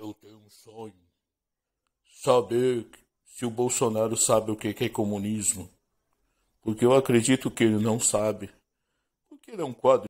Eu tenho um sonho. Saber se o Bolsonaro sabe o que é comunismo. Porque eu acredito que ele não sabe. Porque ele é um quadro